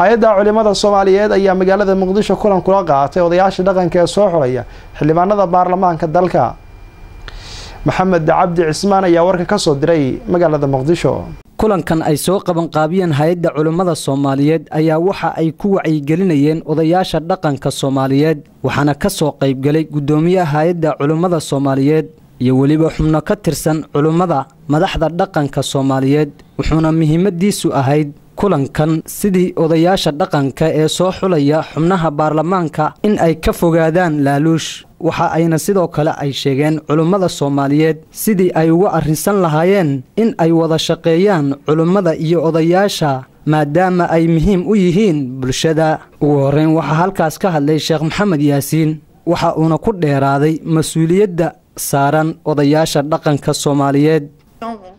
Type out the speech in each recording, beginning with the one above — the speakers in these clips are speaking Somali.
hay'adda culimada soomaaliyeed ayaa magaalada muqdisho kulan kula qaatay odayaasha dhaqanka ee soo xulaya xildhibaanada baarlamaanka dalka. Maxamed cabdi cismaan ayaa warka ka soo diray magaalada muqdisho. Kulankan ay soo qabanqaabiyeen hay'adda culimmada soomaaliyeed ayaa waxa ay ku wacyigelinayeen odayaasha dhaqanka soomaaliyeed waxaana ka soo qaybgelay guddoomiyaha hay'adda culimmada soomaaliyeed iyo weliba xubno ka tirsan culimmada madaxda dhaqanka soomaaliyeed wuxuuna muhiimadiisu ahayd kulankan sidii odayaasha dhaqanka ee soo xulaya xubnaha baarlamaanka in ay ka fogaadaan laaluush. Waxa ayna sidoo kale ay sheegeen culimmada soomaaliyeed sidii ay uga arrinsan lahaayeen in ay wada shaqeeyaan culimmada iyo odayaasha maadaama ay muhiim u yihiin bulshada. Ugu horreyn waxaa halkaas ka hadlay sheekh maxamed yaasiin waxa uuna ku dheeraaday mas'uuliyadda saaran odayaasha dhaqanka soomaaliyeed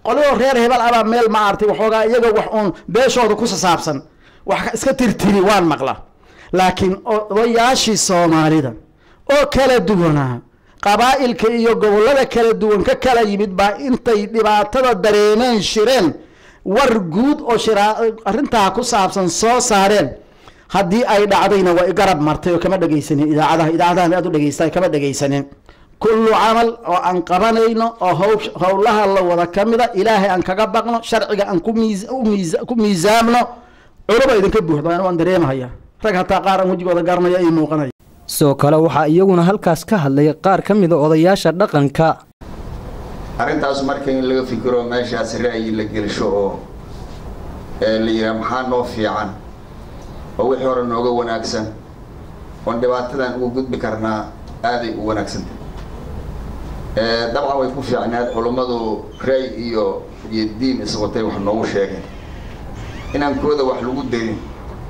qolyo reer hebel abaa meel ma artay waxoogaa iyaga wax uun beeshooda ku sasaabsan. Wax iska tirtiri waan maqla laakiin odayaashii soomaalida oo kala duwanaa qabaa'ilka iyo gobollada kala duwan ka kala yimid baa intay dhibaatada dareemeen shireen. War guud oo shiraa arrintaa ku saabsan soo saareen. Haddii ay dhacdayna waa garab martay oo kama dhegaysanin idaacadaha idaacadahan aad u dhegaysta kama dhegaysanin kullu camal oo aan qabanayno oo howlaha la wada ka mida ilaahay aan kaga baqno sharciga aan ku miisaamno culaba idinka buuxda waan dareemahaya. Rag hataa qaar aan wejigooda garanaya ay muuqanaya. Sidoo kale waxaa iyaguna halkaas ka hadlay qaar ka mida odayaasha dhaqanka. Arrintaas marka in laga fikiro meeshaas ra'yi la gelsho oo la yidhaha maxaa noo fiican? oo wixii hore nooga wanaagsan. Oon dhibaatadan ugu gudbi karnaa aaday u wanaagsantah dabcan way ku fiicnaad culummadu ray iyo iyo diin iswatay wax noogu sheegeen inaan kooda wax lagu darin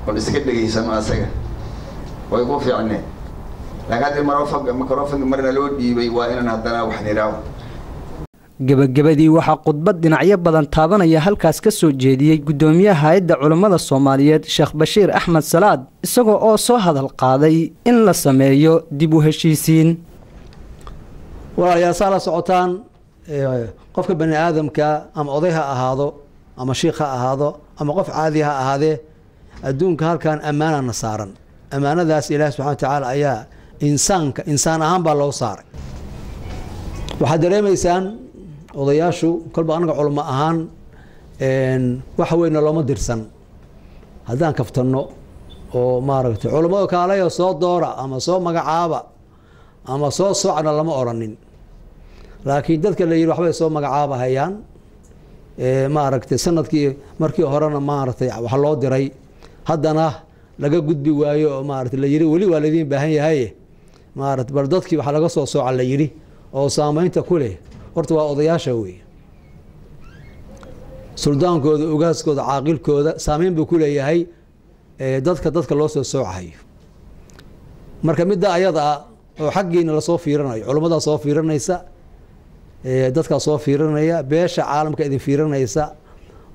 oon iska dhegaysano asaga way ku fiicneed laakiin haddii marofag microfonka marna loo dhiibay waa inaan haddana wax nidhaaho gebagabadii waxaa khudbad dhinacyo badan taabanaya halkaas ka soo jeediyey guddoomiyaha hay'adda culummada soomaaliyeed sheekh bashiir axmed salaad isagoo oo soo hadal qaaday in la sameeyo dib u heshiisiin walaalayaal saa la socotaan qofka bani aadamka ama oday ha ahaado ama shiikh ha ahaado ama qof caadi ha ahaadee adduunka halkan ammaanana saaran. Ammaanadaas ilaahi subxana wa tacaala ayaa insaanka insaan ahaan baa loo saaray. Waxaad dareemaysaan odayaashu kolba anaga culmo ahaan wax weyna looma dirsan. Haddaan kaftanno oo maaragtay culummada kaaleyo soo doora ama soo magacaaba ama soo socna lama odhanin laakiin dadka la yidhi waxbay soo magacaaba hayaan maaragtay sannadkii markii horena maaragtay wax loo diray. Haddana laga gudbi waayo oo maarata la yidhi weli waa laydin baahan yahay. Maarata bal dadkii waxa laga soo sooca la yidhi oo saameynta ku leh. Horta waa odayaasha wey suldaankooda ogaaskooda caaqilkooda saameyn buu ku leeyahay dadka dadka loo soo soocahayo marka midda ayada ah oo xaggiina la soo fiirinayo culummadaa soo fiirinaysa dadkaa soo fiirinaya beesha caalamka idin fiirinaysa.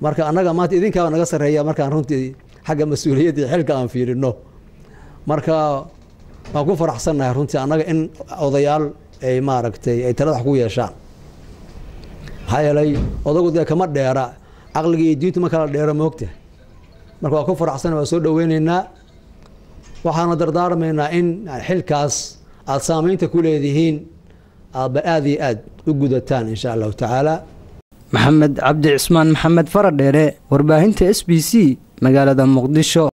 Marka annaga maanta idinkaaba naga sarreeya markaan runtii xagga mas'uuliyadda iyo xilka aan fiirino marka waan ku faraxsannahay runtii annaga in odayaal ay maaragtay ay talada wax ku yeeshaan. Maxaa yeelay odagu dee kama dheera caqliga iyo diintu ma kala dheero moogta marka waan ku faraxsannahay waan soo dhaweyneynaa waxaana dardaarmaynaa in xilkaas aada saameynta ku leedihiin aadba aada iyo aad u gudataan insha allahu tacaala. Maxamed cabdi cismaan maxamed faradheere warbaahinta s b c magaalada muqdisho